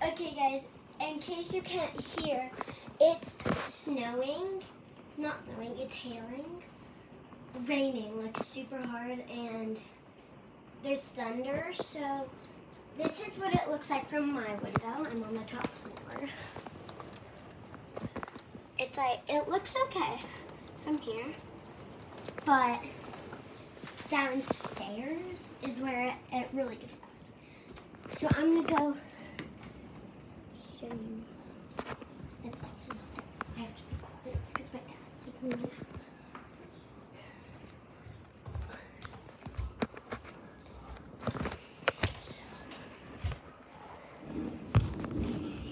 Okay, guys, in case you can't hear, it's snowing. Not snowing, it's hailing. Raining, like super hard, and there's thunder, so this is what it looks like from my window. I'm on the top floor. It's like, it looks okay from here, but downstairs is where it, it really gets bad. So I'm gonna go show you. It's like the stairs. I have to be quiet because my dad's taking me now. So-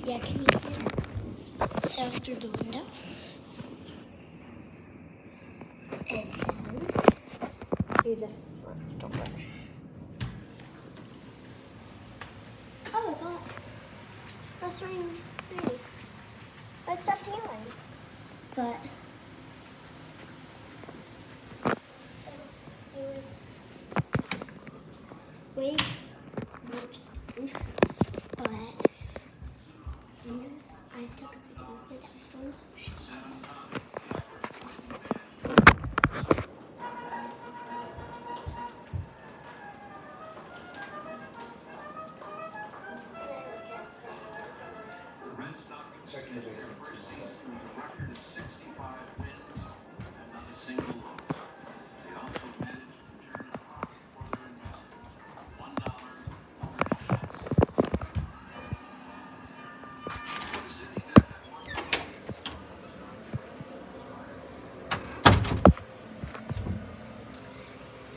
Yeah, can you hear? So through the window. And then through the front door. That's ring three. It's up to you. But so it was way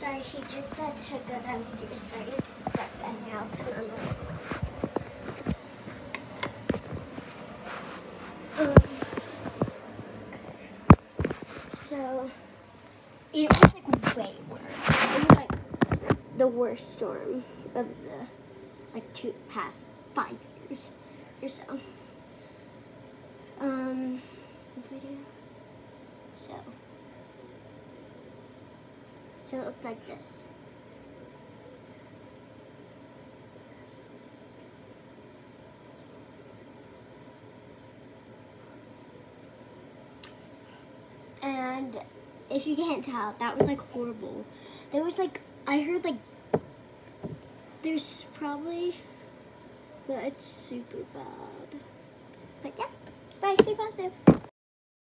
Sorry, he just said to go downstairs. Sorry, it's dark and now ten on Um, so it was like way worse. It was like the worst storm of the like two past five years or so. Um, video. So. So it looked like this. And if you can't tell, that was like horrible. There was like, I heard like, there's probably, but it's super bad. But yeah, bye, stay positive.